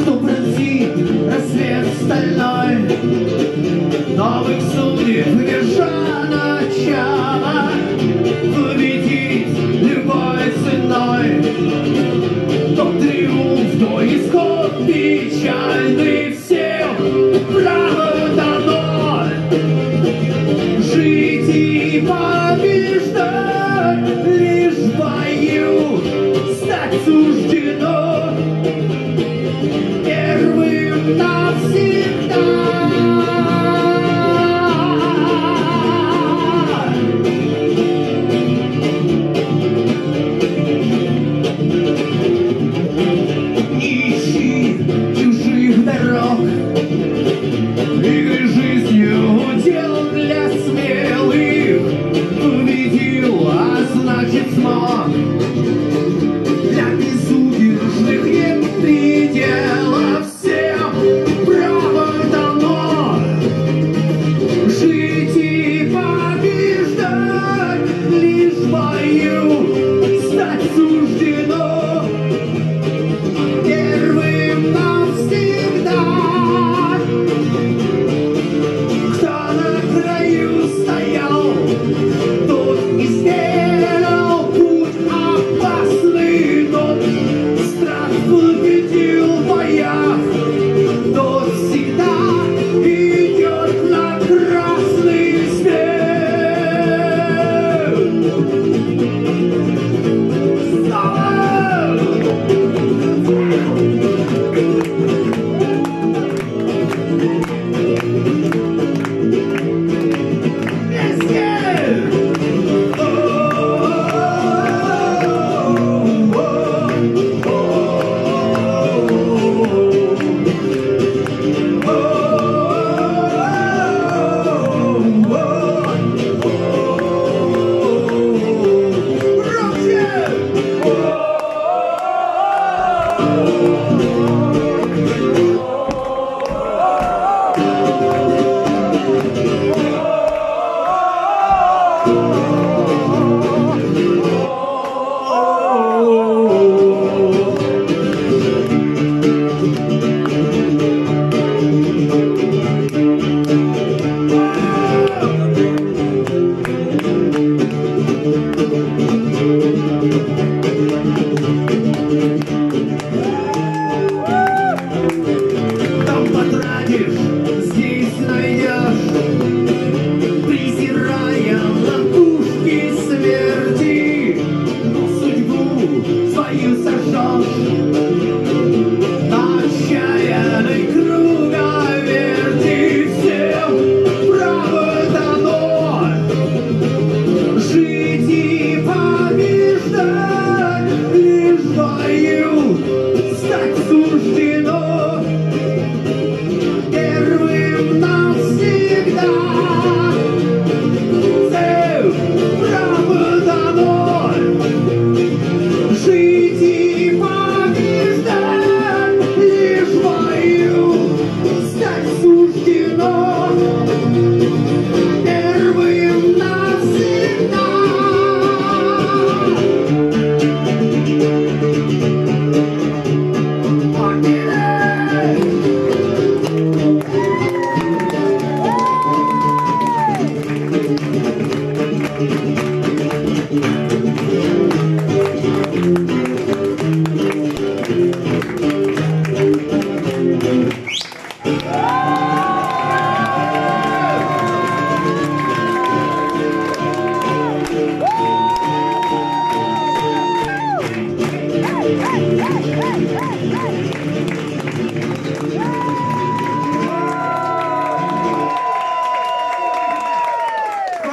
Кто пронзит рассвет стальной? Новых судеб держа начало. Победить любой ценой. Тот триумф, то исход печальный Всем право дано. Жить и побеждать суждено первым навсегда.